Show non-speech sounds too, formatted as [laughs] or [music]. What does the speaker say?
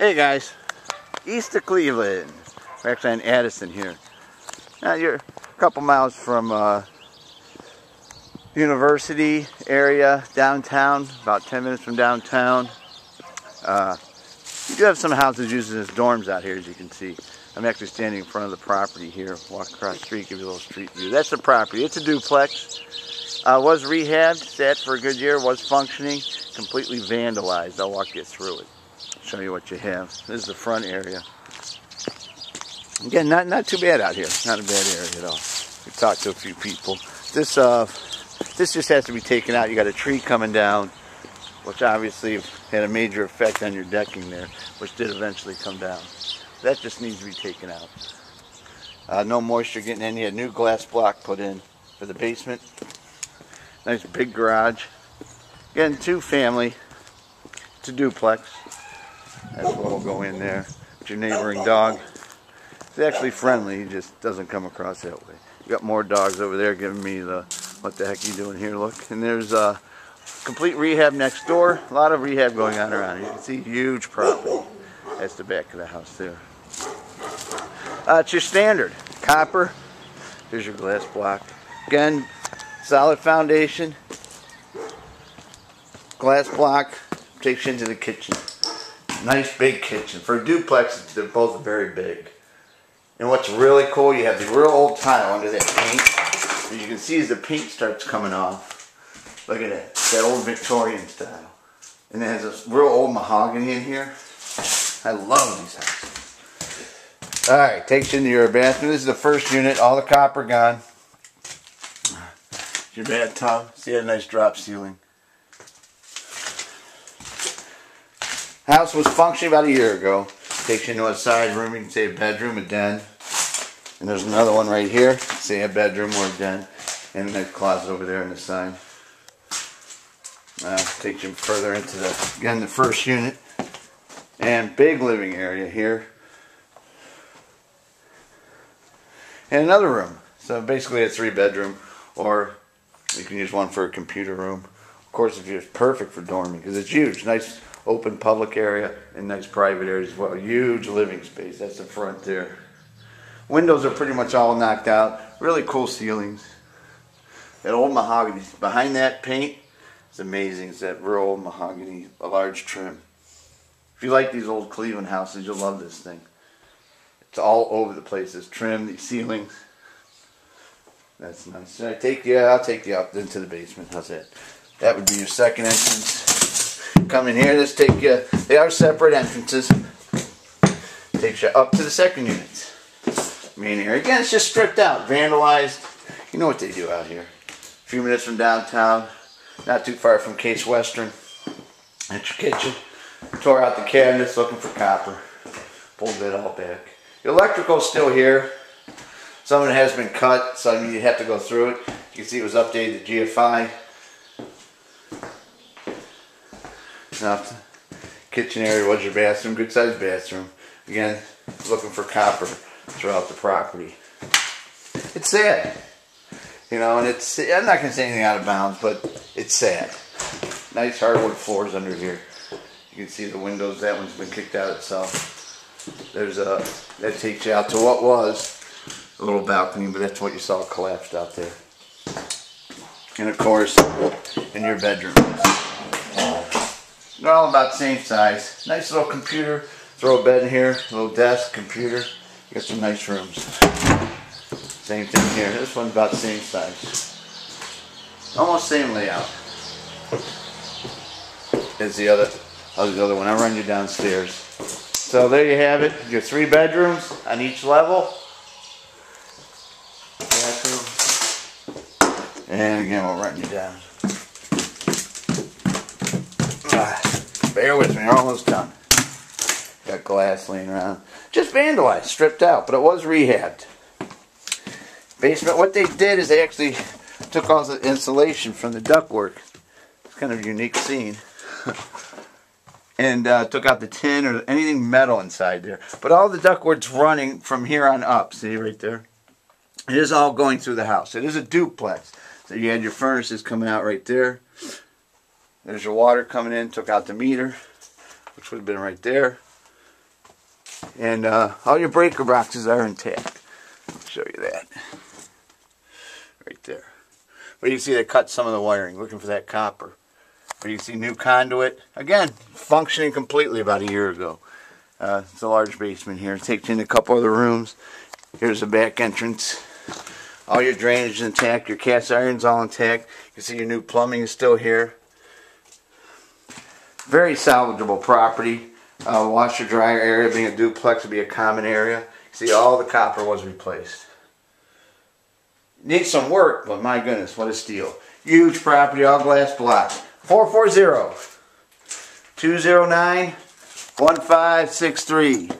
Hey guys, east of Cleveland. We're actually in Addison here. Now you're a couple miles from uh, University area, downtown, about 10 minutes from downtown. Uh, you do have some houses used as dorms out here, as you can see. I'm actually standing in front of the property here. Walk across the street, give you a little street view. That's the property. It's a duplex. Uh, was rehabbed, sat for a good year, was functioning, completely vandalized. I'll walk you through it. Show you what you have. This is the front area. Again, not not too bad out here. Not a bad area at all. We talked to a few people. This uh, this just has to be taken out. You got a tree coming down, which obviously had a major effect on your decking there, which did eventually come down. That just needs to be taken out. Uh, no moisture getting in. You had new glass block put in for the basement. Nice big garage. Again, two family. It's a duplex. That's what will go in there. It's your neighboring dog. He's actually friendly. He just doesn't come across that way. You got more dogs over there giving me the what the heck you doing here? Look, and there's a complete rehab next door. A lot of rehab going on around. You can see huge property. That's the back of the house there. Uh, it's your standard copper. Here's your glass block. Again, solid foundation. Glass block takes you into the kitchen. Nice big kitchen. For a duplex, they're both very big. And what's really cool, you have the real old tile under that paint. You can see as the paint starts coming off. Look at that. That old Victorian style. And it has this real old mahogany in here. I love these houses. Alright, takes you into your bathroom. This is the first unit. All the copper gone. Your bathtub. See that nice drop ceiling. House was functioning about a year ago. Takes you into a side room. You can say a bedroom, a den. And there's another one right here. Say a bedroom or a den. And a closet over there on the side. Uh, takes you further into the, again, the first unit. And big living area here. And another room. So basically a three bedroom or you can use one for a computer room. Of course, if it's perfect for dorming because it's huge. Nice open public area and nice private areas as well. Huge living space. That's the front there. Windows are pretty much all knocked out. Really cool ceilings. That old mahogany. Behind that paint, it's amazing. It's that real old mahogany, a large trim. If you like these old Cleveland houses, you'll love this thing. It's all over the place. This trim, these ceilings. That's nice. Should I take you? I'll take you up into the basement. How's that? That would be your second entrance. Come in here. Let's take you. They are separate entrances. Takes you up to the second unit. Main area. Again, it's just stripped out, vandalized. You know what they do out here. A few minutes from downtown. Not too far from Case Western. That's your kitchen. Tore out the cabinets looking for copper. Pulled it all back. The electrical's still here. Some of it has been cut, so you have to go through it. You can see it was updated to GFI. Now, kitchen area was your bathroom, good sized bathroom. Again, looking for copper throughout the property. It's sad. You know, and it's, I'm not going to say anything out of bounds, but it's sad. Nice hardwood floors under here. You can see the windows, that one's been kicked out itself. There's a, that takes you out to what was a little balcony, but that's what you saw collapsed out there. And of course, in your bedroom. They're all about the same size. Nice little computer. Throw a bed in here, little desk, computer. You got some nice rooms. Same thing here. This one's about the same size. Almost same layout as the other, as the other one. I'll run you downstairs. So there you have it. Your three bedrooms on each level. Bathroom. And again, we'll run you down. Bear with me, almost done. Got glass laying around. Just vandalized, stripped out, but it was rehabbed. Basement, what they did is they actually took all the insulation from the ductwork. It's kind of a unique scene. [laughs] and uh, took out the tin or anything metal inside there. But all the ductwork's running from here on up. See right there? It is all going through the house. It is a duplex. So you had your furnaces coming out right there. There's your water coming in. Took out the meter, which would have been right there. And uh, all your breaker boxes are intact. I'll show you that. Right there. But you see they cut some of the wiring, looking for that copper. But you see new conduit. Again, functioning completely about a year ago. Uh, it's a large basement here. It takes in a couple of the rooms. Here's the back entrance. All your drainage is intact. Your cast iron's all intact. You can see your new plumbing is still here. Very salvageable property. Uh, washer dryer area being a duplex would be a common area. See all the copper was replaced. Needs some work, but my goodness, what a steal. Huge property, all glass block. 440 209 1563.